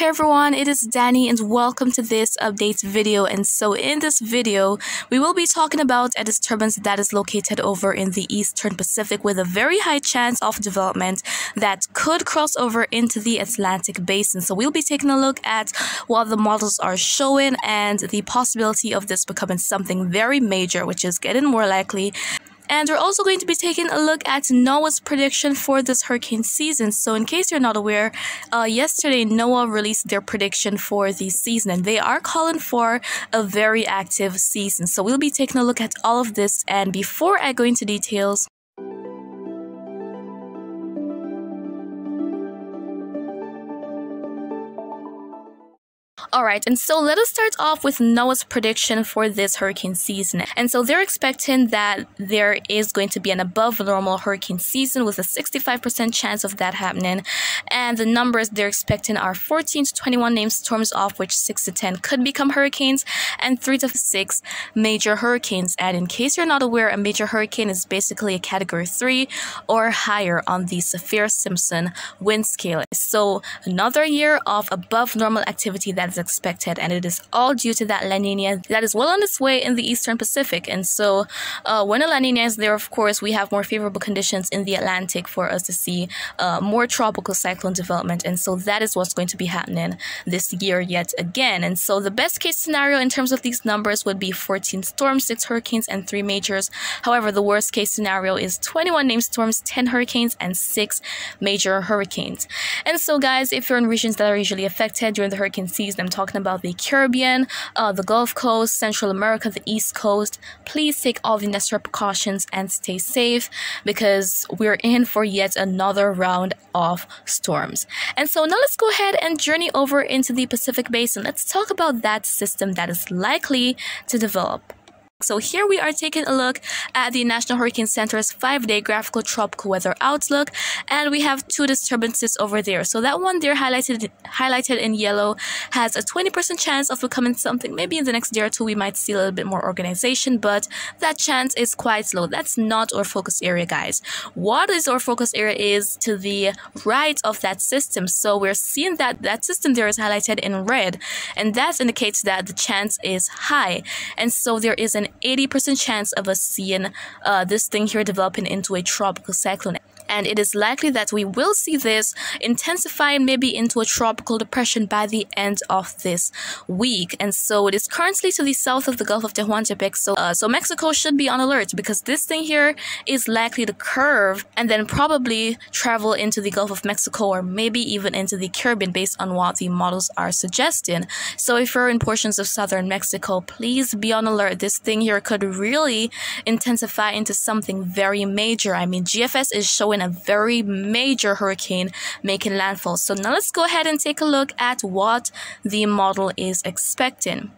Hey everyone, it is Danny and welcome to this update video. And so in this video, we will be talking about a disturbance that is located over in the Eastern Pacific with a very high chance of development that could cross over into the Atlantic Basin. So we'll be taking a look at what the models are showing and the possibility of this becoming something very major, which is getting more likely and we're also going to be taking a look at NOAA's prediction for this hurricane season. So, in case you're not aware, uh, yesterday NOAA released their prediction for the season, and they are calling for a very active season. So, we'll be taking a look at all of this. And before I go into details, All right, and so let us start off with NOAA's prediction for this hurricane season. And so they're expecting that there is going to be an above normal hurricane season with a 65% chance of that happening. And the numbers they're expecting are 14 to 21 named storms, off which 6 to 10 could become hurricanes, and 3 to 6 major hurricanes. And in case you're not aware, a major hurricane is basically a category 3 or higher on the Saffir Simpson wind scale. So another year of above normal activity that is expected, and it is all due to that La Nina that is well on its way in the Eastern Pacific. And so, uh, when a La Nina is there, of course, we have more favorable conditions in the Atlantic for us to see uh, more tropical cyclone development. And so, that is what's going to be happening this year yet again. And so, the best case scenario in terms of these numbers would be 14 storms, 6 hurricanes, and 3 majors. However, the worst case scenario is 21 named storms, 10 hurricanes, and 6 major hurricanes. And so, guys, if you're in regions that are usually affected during the hurricane season, Talking about the Caribbean, uh, the Gulf Coast, Central America, the East Coast. Please take all the necessary precautions and stay safe because we're in for yet another round of storms. And so now let's go ahead and journey over into the Pacific Basin. Let's talk about that system that is likely to develop. So here we are taking a look at the National Hurricane Center's five-day graphical tropical weather outlook, and we have two disturbances over there. So that one there highlighted highlighted in yellow has a 20% chance of becoming something. Maybe in the next day or two we might see a little bit more organization, but that chance is quite low. That's not our focus area, guys. What is our focus area is to the right of that system. So we're seeing that that system there is highlighted in red, and that indicates that the chance is high. And so there is an 80% chance of us seeing uh, this thing here developing into a tropical cyclone and it is likely that we will see this intensify maybe into a tropical depression by the end of this week. And so it is currently to the south of the Gulf of Tehuantepec. So, uh, so Mexico should be on alert because this thing here is likely to curve and then probably travel into the Gulf of Mexico or maybe even into the Caribbean based on what the models are suggesting. So if you're in portions of southern Mexico, please be on alert. This thing here could really intensify into something very major. I mean, GFS is showing a very major hurricane making landfall. So now let's go ahead and take a look at what the model is expecting.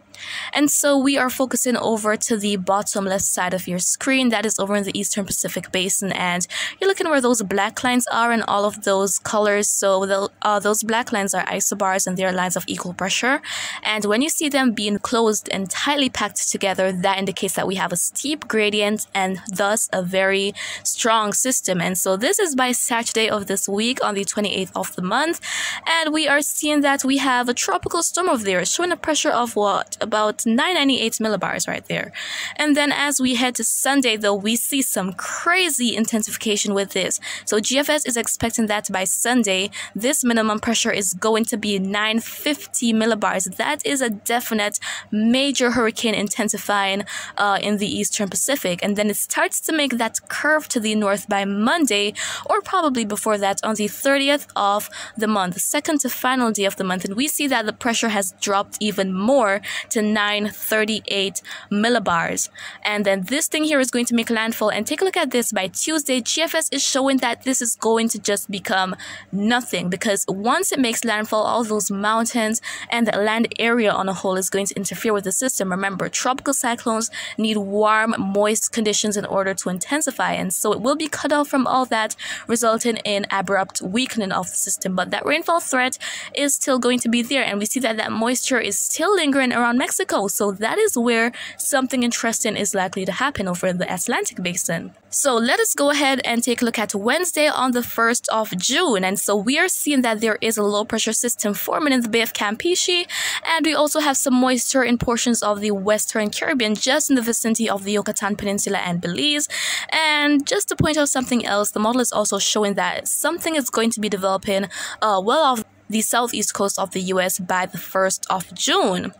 And so we are focusing over to the bottom left side of your screen. That is over in the Eastern Pacific Basin. And you're looking where those black lines are and all of those colors. So the, uh, those black lines are isobars and they're lines of equal pressure. And when you see them being closed and tightly packed together, that indicates that we have a steep gradient and thus a very strong system. And so this is by Saturday of this week on the 28th of the month. And we are seeing that we have a tropical storm over there showing a pressure of what? About 998 millibars right there. And then as we head to Sunday, though, we see some crazy intensification with this. So GFS is expecting that by Sunday, this minimum pressure is going to be 950 millibars. That is a definite major hurricane intensifying uh, in the Eastern Pacific. And then it starts to make that curve to the north by Monday, or probably before that on the 30th of the month, second to final day of the month. And we see that the pressure has dropped even more to 938 millibars. And then this thing here is going to make landfall. And take a look at this by Tuesday, GFS is showing that this is going to just become nothing because once it makes landfall, all those mountains and the land area on a whole is going to interfere with the system. Remember, tropical cyclones need warm, moist conditions in order to intensify. And so it will be cut off from all that, resulting in abrupt weakening of the system. But that rainfall threat is still going to be there. And we see that that moisture is still lingering around Mexico. So that is where something interesting is likely to happen over the Atlantic basin. So let us go ahead and take a look at Wednesday on the 1st of June. And so we are seeing that there is a low pressure system forming in the Bay of Campeche. And we also have some moisture in portions of the Western Caribbean, just in the vicinity of the Yucatan Peninsula and Belize. And just to point out something else, the model is also showing that something is going to be developing uh, well off the southeast coast of the US by the 1st of June.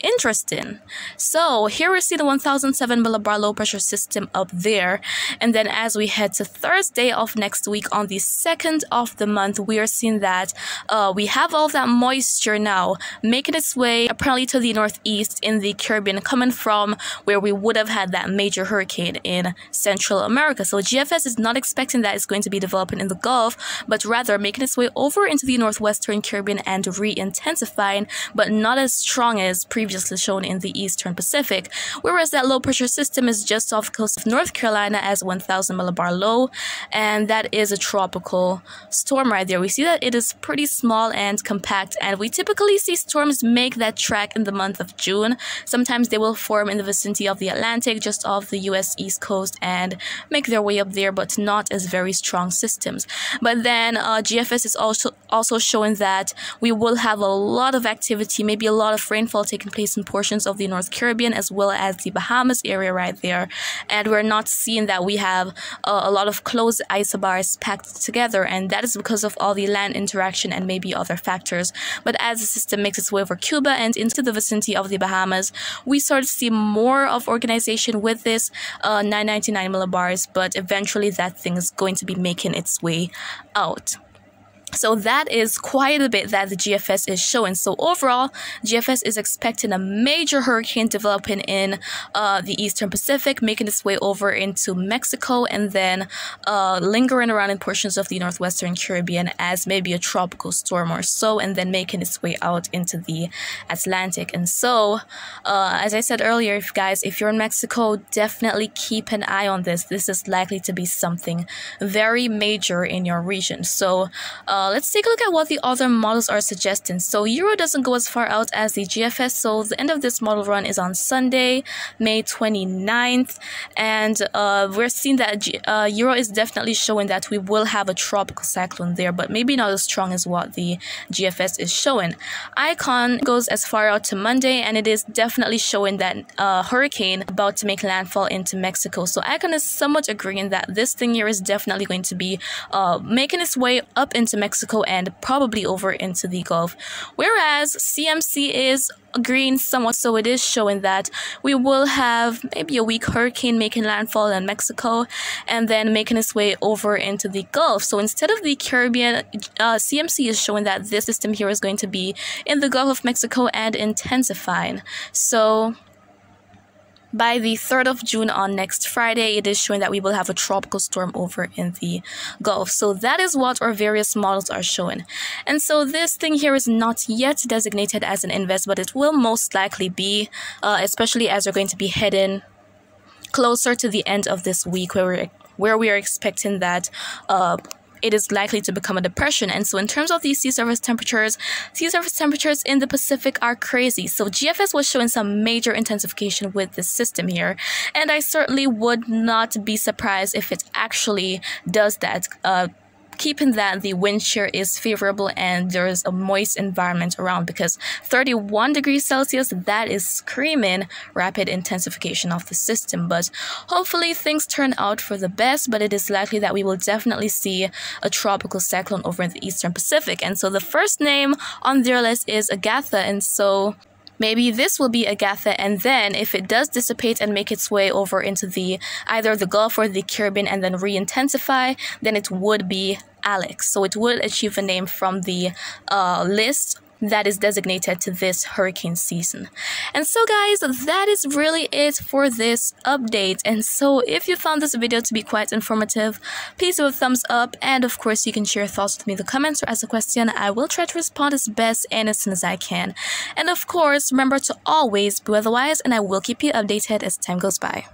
Interesting. So here we see the 1007 millibar low pressure system up there. And then as we head to Thursday of next week on the 2nd of the month, we are seeing that uh, we have all that moisture now making its way apparently to the northeast in the Caribbean coming from where we would have had that major hurricane in Central America. So GFS is not expecting that it's going to be developing in the Gulf, but rather making its way over into the northwestern Caribbean and re-intensifying, but not as strong as previous previously shown in the Eastern Pacific, whereas that low pressure system is just off the coast of North Carolina as 1000 millibar low, and that is a tropical storm right there. We see that it is pretty small and compact, and we typically see storms make that track in the month of June. Sometimes they will form in the vicinity of the Atlantic, just off the US East Coast, and make their way up there, but not as very strong systems. But then uh, GFS is also also showing that we will have a lot of activity, maybe a lot of rainfall taking place place in portions of the North Caribbean as well as the Bahamas area right there. And we're not seeing that we have uh, a lot of closed isobars packed together, and that is because of all the land interaction and maybe other factors. But as the system makes its way over Cuba and into the vicinity of the Bahamas, we start to see more of organization with this uh, 999 millibars, but eventually that thing is going to be making its way out. So that is quite a bit that the GFS is showing. So overall, GFS is expecting a major hurricane developing in uh, the Eastern Pacific, making its way over into Mexico, and then uh, lingering around in portions of the Northwestern Caribbean as maybe a tropical storm or so, and then making its way out into the Atlantic. And so, uh, as I said earlier, if guys, if you're in Mexico, definitely keep an eye on this. This is likely to be something very major in your region. So, uh, let's take a look at what the other models are suggesting. So Euro doesn't go as far out as the GFS, so the end of this model run is on Sunday, May 29th, and uh, we're seeing that G uh, Euro is definitely showing that we will have a tropical cyclone there, but maybe not as strong as what the GFS is showing. Icon goes as far out to Monday, and it is definitely showing that uh, hurricane about to make landfall into Mexico. So Icon is somewhat agreeing that this thing here is definitely going to be uh, making its way up into Mexico Mexico and probably over into the Gulf. Whereas CMC is green somewhat, so it is showing that we will have maybe a weak hurricane making landfall in Mexico and then making its way over into the Gulf. So instead of the Caribbean, uh, CMC is showing that this system here is going to be in the Gulf of Mexico and intensifying. So by the 3rd of June on next Friday, it is showing that we will have a tropical storm over in the Gulf. So that is what our various models are showing. And so this thing here is not yet designated as an invest, but it will most likely be, uh, especially as we're going to be heading closer to the end of this week where we're where we are expecting that uh, it is likely to become a depression. And so, in terms of these sea surface temperatures, sea surface temperatures in the Pacific are crazy. So, GFS was showing some major intensification with this system here. And I certainly would not be surprised if it actually does that. Uh, keeping that the wind shear is favorable and there's a moist environment around because 31 degrees Celsius, that is screaming rapid intensification of the system. But hopefully things turn out for the best, but it is likely that we will definitely see a tropical cyclone over in the Eastern Pacific. And so the first name on their list is Agatha. And so Maybe this will be Agatha, and then if it does dissipate and make its way over into the either the Gulf or the Caribbean and then re-intensify, then it would be Alex. So it will achieve a name from the uh, list that is designated to this hurricane season. And so guys, that is really it for this update. And so if you found this video to be quite informative, please do a thumbs up. And of course, you can share your thoughts with me in the comments or ask a question. I will try to respond as best and as soon as I can. And of course, remember to always be weatherwise and I will keep you updated as time goes by.